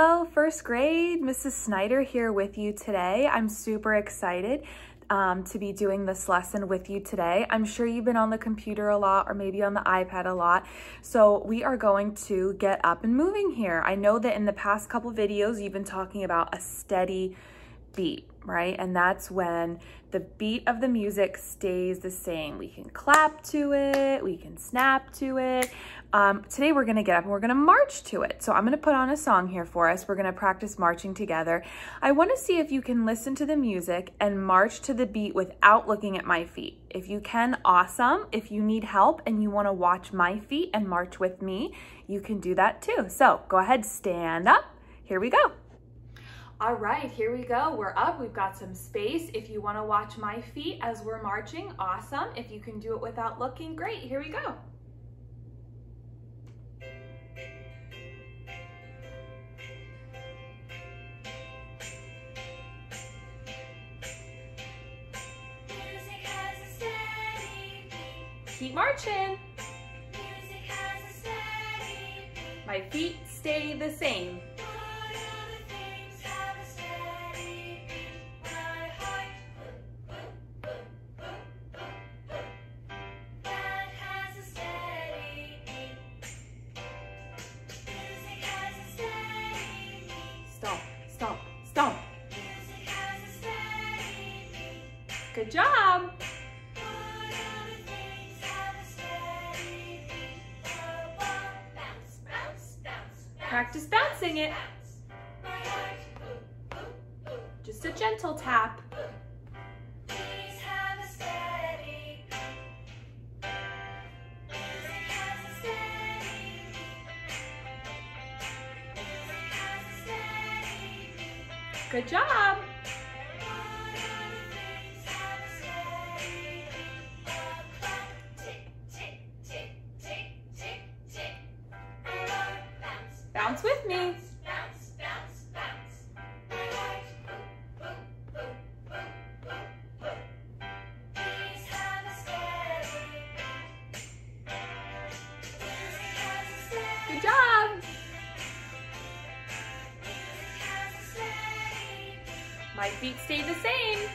Hello, first grade. Mrs. Snyder here with you today. I'm super excited um, to be doing this lesson with you today. I'm sure you've been on the computer a lot or maybe on the iPad a lot. So we are going to get up and moving here. I know that in the past couple videos, you've been talking about a steady beat, right? And that's when the beat of the music stays the same. We can clap to it, we can snap to it. Um, today we're gonna get up and we're gonna march to it. So I'm gonna put on a song here for us. We're gonna practice marching together. I wanna see if you can listen to the music and march to the beat without looking at my feet. If you can, awesome. If you need help and you wanna watch my feet and march with me, you can do that too. So go ahead, stand up. Here we go. All right, here we go. We're up. We've got some space. If you want to watch my feet as we're marching, awesome. If you can do it without looking, great. Here we go. Keep marching. Good job. Practice bouncing it. Just a gentle tap. Good job. Me. Good job. My feet stay the same.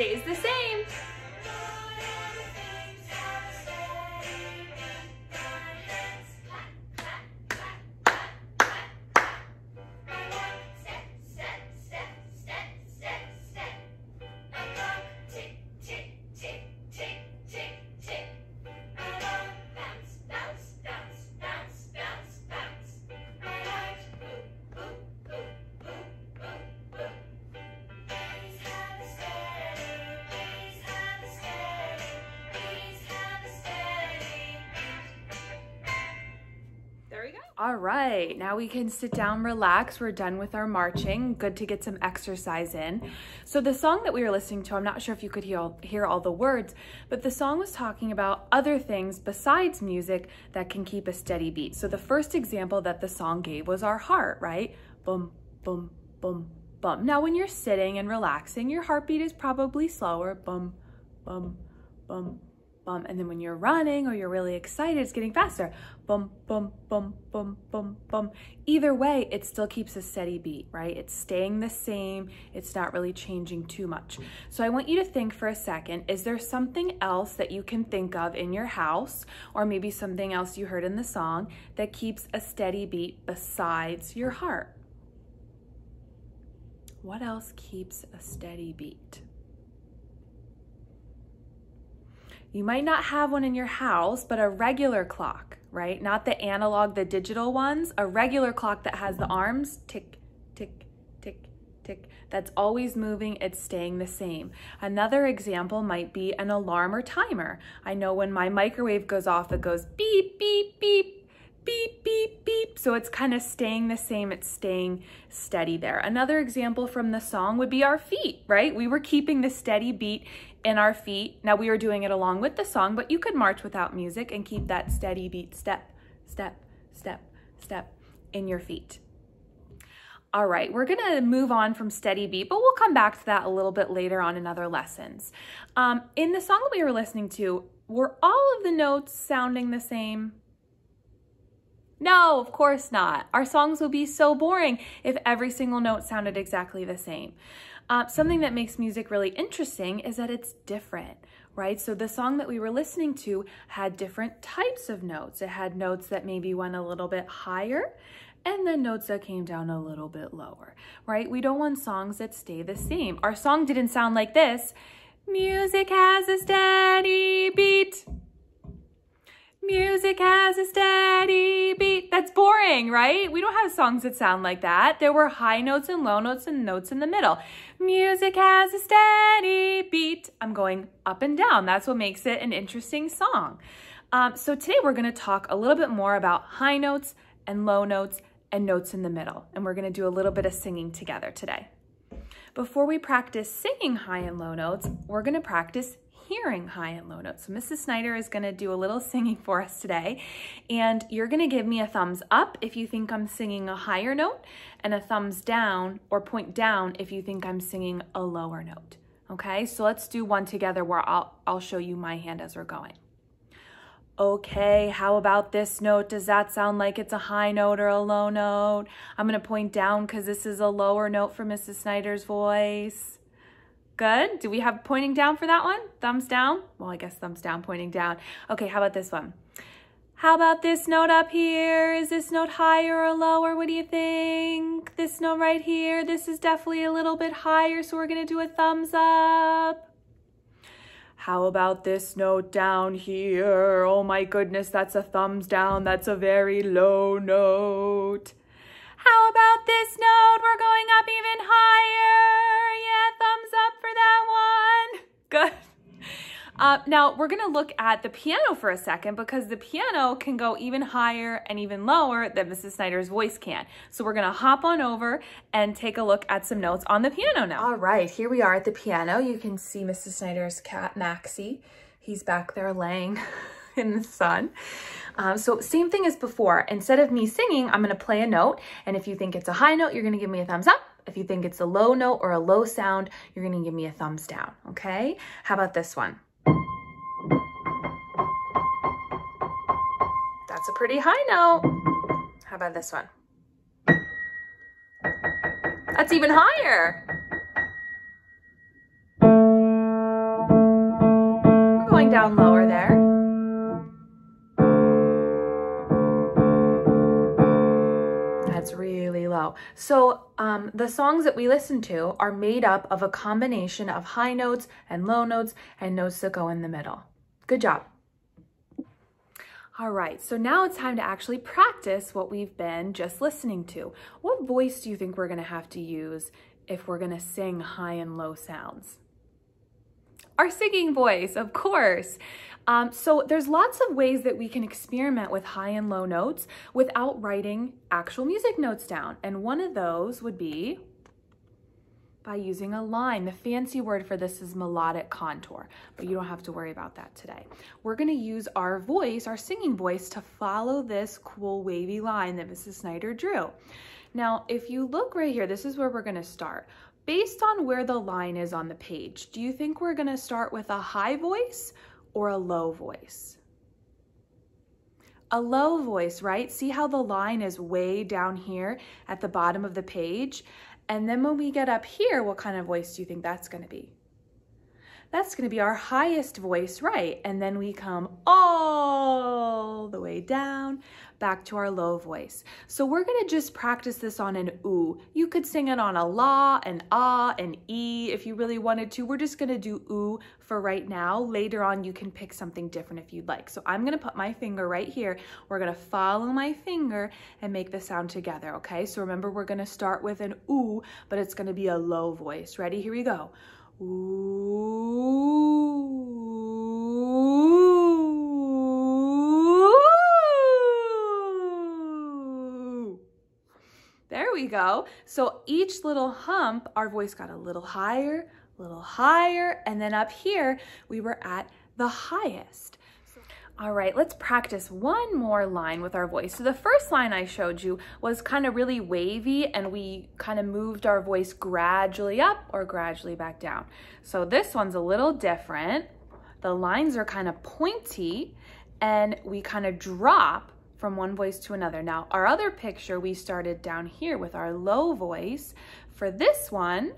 Stays the same. All right, now we can sit down, relax. We're done with our marching. Good to get some exercise in. So the song that we were listening to, I'm not sure if you could hear all, hear all the words, but the song was talking about other things besides music that can keep a steady beat. So the first example that the song gave was our heart, right? Boom, boom, boom, boom. Now when you're sitting and relaxing, your heartbeat is probably slower. Boom, boom, boom, bum. And then when you're running or you're really excited, it's getting faster. Bum, bum, bum, bum, bum, bum. Either way, it still keeps a steady beat, right? It's staying the same. It's not really changing too much. So I want you to think for a second, is there something else that you can think of in your house or maybe something else you heard in the song that keeps a steady beat besides your heart? What else keeps a steady beat? You might not have one in your house, but a regular clock, right? Not the analog, the digital ones, a regular clock that has the arms tick, tick, tick, tick. That's always moving, it's staying the same. Another example might be an alarm or timer. I know when my microwave goes off, it goes beep, beep, beep. beep, beep, beep. So it's kind of staying the same. It's staying steady there. Another example from the song would be our feet, right? We were keeping the steady beat in our feet. Now we were doing it along with the song, but you could march without music and keep that steady beat step, step, step, step in your feet. All right, we're gonna move on from steady beat, but we'll come back to that a little bit later on in other lessons. Um, in the song that we were listening to, were all of the notes sounding the same? No, of course not. Our songs would be so boring if every single note sounded exactly the same. Uh, something that makes music really interesting is that it's different, right? So the song that we were listening to had different types of notes. It had notes that maybe went a little bit higher and then notes that came down a little bit lower, right? We don't want songs that stay the same. Our song didn't sound like this. Music has a steady beat. Music has a steady beat. That's boring, right? We don't have songs that sound like that. There were high notes and low notes and notes in the middle. Music has a steady beat. I'm going up and down. That's what makes it an interesting song. Um, so today we're gonna talk a little bit more about high notes and low notes and notes in the middle. And we're gonna do a little bit of singing together today. Before we practice singing high and low notes, we're gonna practice hearing high and low notes. So Mrs. Snyder is gonna do a little singing for us today. And you're gonna give me a thumbs up if you think I'm singing a higher note and a thumbs down or point down if you think I'm singing a lower note. Okay, so let's do one together where I'll, I'll show you my hand as we're going. Okay, how about this note? Does that sound like it's a high note or a low note? I'm gonna point down because this is a lower note for Mrs. Snyder's voice. Good, do we have pointing down for that one? Thumbs down? Well, I guess thumbs down, pointing down. Okay, how about this one? How about this note up here? Is this note higher or lower? What do you think? This note right here, this is definitely a little bit higher, so we're gonna do a thumbs up. How about this note down here? Oh my goodness, that's a thumbs down. That's a very low note. How about this note? We're going up even higher. Yeah, thumbs up for that one. Good. Uh, now we're gonna look at the piano for a second because the piano can go even higher and even lower than Mrs. Snyder's voice can. So we're gonna hop on over and take a look at some notes on the piano now. All right, here we are at the piano. You can see Mrs. Snyder's cat, Maxie. He's back there laying in the sun. Um, so same thing as before. Instead of me singing, I'm gonna play a note. And if you think it's a high note, you're gonna give me a thumbs up. If you think it's a low note or a low sound, you're gonna give me a thumbs down, okay? How about this one? That's a pretty high note. How about this one? That's even higher. We're going down lower there. Low. So um, the songs that we listen to are made up of a combination of high notes and low notes and notes that go in the middle. Good job. All right, so now it's time to actually practice what we've been just listening to. What voice do you think we're gonna have to use if we're gonna sing high and low sounds? Our singing voice, of course. Um, so there's lots of ways that we can experiment with high and low notes without writing actual music notes down. And one of those would be by using a line. The fancy word for this is melodic contour, but you don't have to worry about that today. We're gonna use our voice, our singing voice, to follow this cool wavy line that Mrs. Snyder drew. Now, if you look right here, this is where we're gonna start. Based on where the line is on the page, do you think we're gonna start with a high voice or a low voice? A low voice, right? See how the line is way down here at the bottom of the page? And then when we get up here, what kind of voice do you think that's gonna be? That's gonna be our highest voice, right? And then we come the down back to our low voice. So we're gonna just practice this on an oo. You could sing it on a la, an ah, an e if you really wanted to. We're just gonna do oo for right now. Later on, you can pick something different if you'd like. So I'm gonna put my finger right here. We're gonna follow my finger and make the sound together, okay? So remember, we're gonna start with an oo, but it's gonna be a low voice. Ready? Here we go. Ooh. We go. So each little hump, our voice got a little higher, a little higher, and then up here, we were at the highest. All right, let's practice one more line with our voice. So the first line I showed you was kind of really wavy and we kind of moved our voice gradually up or gradually back down. So this one's a little different. The lines are kind of pointy and we kind of drop from one voice to another. Now, our other picture, we started down here with our low voice. For this one,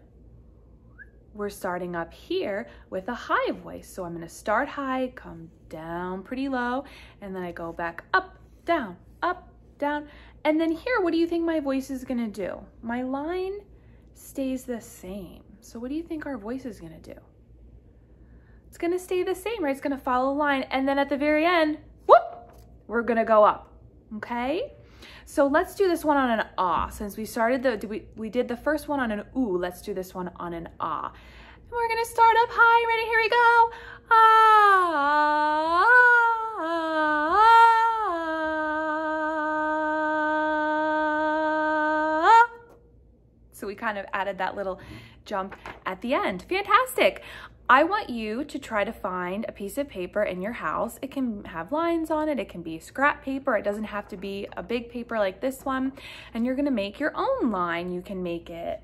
we're starting up here with a high voice. So I'm gonna start high, come down pretty low, and then I go back up, down, up, down. And then here, what do you think my voice is gonna do? My line stays the same. So what do you think our voice is gonna do? It's gonna stay the same, right? It's gonna follow a line. And then at the very end, whoop, we're gonna go up, okay? So let's do this one on an ah. Since we started the, we, we did the first one on an ooh, let's do this one on an ah. And we're gonna start up high, ready, here we go. Ah, ah, ah. So we kind of added that little jump at the end. Fantastic. I want you to try to find a piece of paper in your house. It can have lines on it. It can be scrap paper. It doesn't have to be a big paper like this one. And you're gonna make your own line. You can make it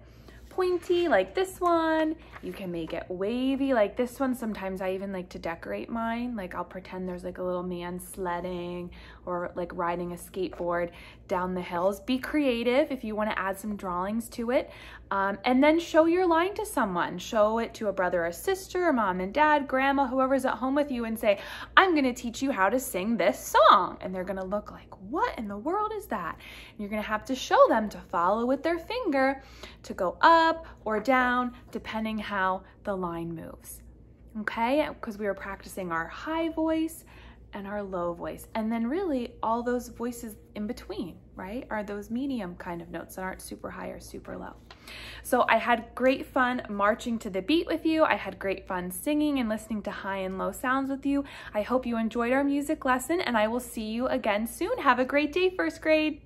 pointy like this one. You can make it wavy like this one. Sometimes I even like to decorate mine. Like I'll pretend there's like a little man sledding or like riding a skateboard down the hills. Be creative if you wanna add some drawings to it. Um, and then show your line to someone. Show it to a brother or sister, mom and dad, grandma, whoever's at home with you and say, I'm gonna teach you how to sing this song. And they're gonna look like, what in the world is that? And you're gonna have to show them to follow with their finger to go up up or down, depending how the line moves. Okay, because we were practicing our high voice and our low voice. And then really all those voices in between, right, are those medium kind of notes that aren't super high or super low. So I had great fun marching to the beat with you. I had great fun singing and listening to high and low sounds with you. I hope you enjoyed our music lesson and I will see you again soon. Have a great day, first grade.